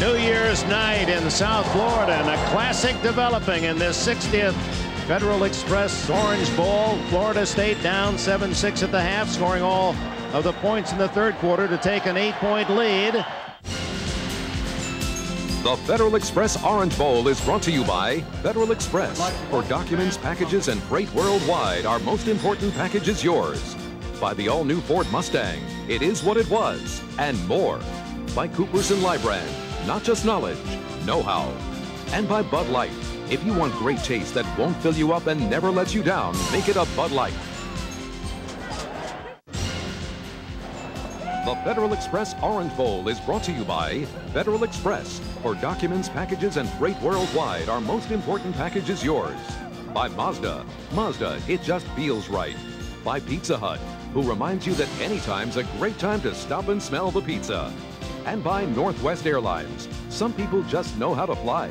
New Year's night in South Florida and a classic developing in this 60th Federal Express Orange Bowl. Florida State down 7-6 at the half, scoring all of the points in the third quarter to take an eight-point lead. The Federal Express Orange Bowl is brought to you by Federal Express. For documents, packages, and freight worldwide, our most important package is yours. By the all-new Ford Mustang, it is what it was, and more. By Coopers and Lybrand, not just knowledge, know-how. And by Bud Light. If you want great taste that won't fill you up and never lets you down, make it a Bud Light. The Federal Express Orange Bowl is brought to you by Federal Express. For documents, packages, and freight worldwide, our most important package is yours. By Mazda. Mazda, it just feels right. By Pizza Hut, who reminds you that anytime's a great time to stop and smell the pizza. And by Northwest Airlines. Some people just know how to fly.